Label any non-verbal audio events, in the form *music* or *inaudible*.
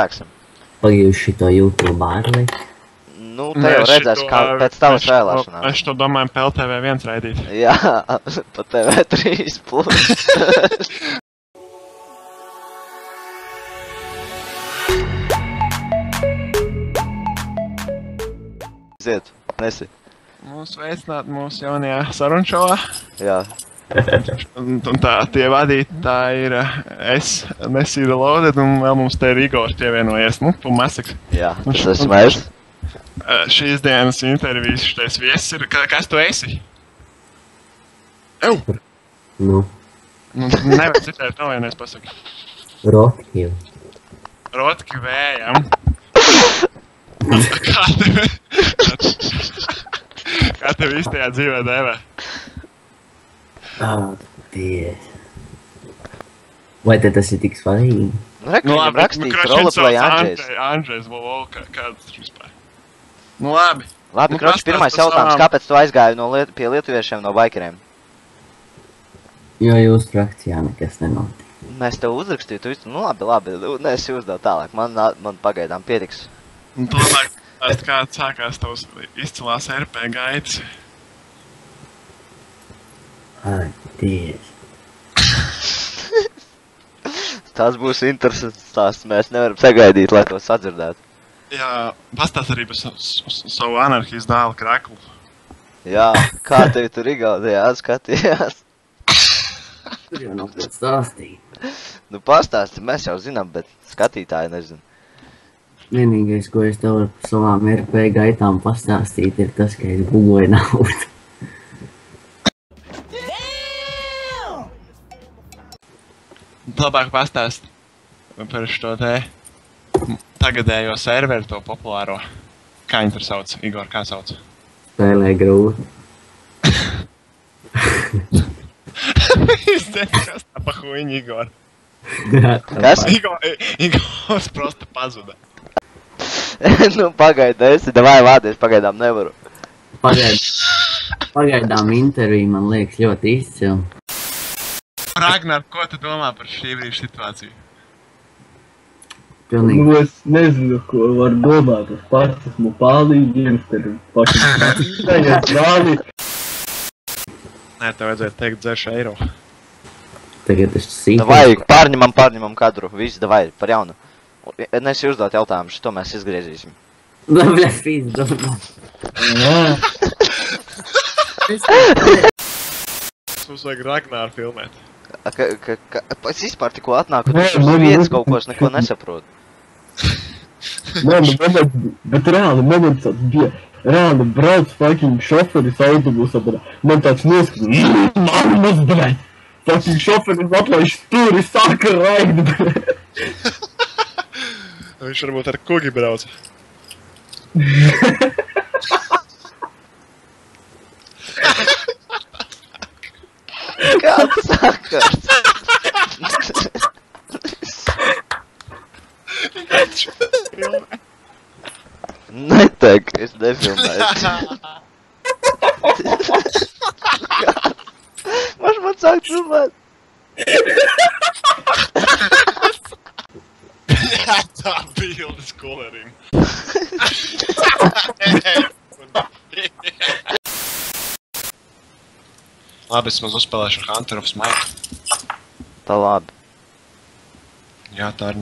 sāksim. Pagīju šito YouTube ārli. Nu, te jau redzēs, kā pēc tavas vēlēšanām. Es to domāju PLTV1 raidīt. Jā, *laughs* pa TV3 plus. *laughs* Ziet, nesi. Mūsu veicināt mūsu jaunajā sarunšovā. Jā, Un, un tā, tie vadītāji ir es, Nesīda Loaded, un vēl mums te ir Igors pievienojies. Nu, tu masaks. jā, Nu, tas esmu es. Eh, Šīs dienas intervijas šitais viesis ir, ka- kas tu esi? Ew! Nu, Nu, nevar citēt, vēl vienais pasaka. Rotkīv. Rotki vējam. Kā tev? *laughs* Kā tev īstajā dzīvē dēvē? Dievs. Vai te tas ir tik svarīgi? Nu, re, Nu, labi, rakstīts viņš roleplay. Andrzej- Andrzejs, Volo, kā, kāds viņš vispār? Nu, labi. Labi, Nu, kroči, pirmais jautājums, savām- kāpēc tu aizgāji no liet pie lietuviešiem no baikeriem? Jo jūsu frakcijā nekas nenotiek. Mēs tev uzrakstīju, tu visu, nu labi, labi, nu, es uzdevu tālāk, man, man pagaidām pietiks. Un pastāsti, kā sākās tavs izcilās RP gaitas. Tas būs interesants stāsts, mēs nevaram sagaidīt, lai to sadzirdētu. Jā, pastāsti arī par savu anarhijas dēlu kraklu. Jā, kā tev tur Igaudijā skatījās? Tur jau nav ko stāstīt. Nu pastāsti, mēs jau zinām, bet skatītāji nezin. Vienīgais, ko es tev par savām RP gaitām pastāstīt, ir tas, ka es bugoju naudu. Labāk pastāsti par šo te tagadējo serveru, to populāro. Kā viņi tur sauc? Igor, kā sauc? Spēlē grūti. Es tā pa huīņu, Igor. Kas? Igor, Igors prosta pazuda. *laughs* nu pagaidi, esi, davai vādies, pagaidām nevaru. Pagaid, pagaidām intervija man liekas ļoti izcila. Ragnar, ko tu domā par šī brīža situāciju? Pilnīgi. Nu, es nezinu, ko var domāt. Es pats esmu palīdzējis, tad pašam patīkājās *laughs* brāli. Nē, tev vajadzētu teikt dzeršu eiro. Tagad es sīku. Davai, pārņemam, pārņemam kadru, viss, davai, par jaunu. Nesi uzdot jautājumu, šo mēs izgriezīsim. Labi, pīzdoma. Jā, Mums vajag Ragnaru filmēt. Ka, ka, ka, es vispār tikko atnāku, Nē, tu uz man- vietas kaut ko es neko nesaprotu. *laughs* nē, nu, moments, bet reāli moments tāds bija. Reāli brauc fucking šoferis autobusā, bet man tāds noskatījums. Mammas, bļaļ! Fucking šoferis atlaiž stūri, sāka raigt, bļaļ! *laughs* Viņš varbūt ar kuģi brauc. Kāds Не так, это да филмать. Можешь мацак жевать. Блядь, да, бил с колорим. Labi, es maz uzspēlēšu Hunter of Smite. Tā labi. Jā, tā ir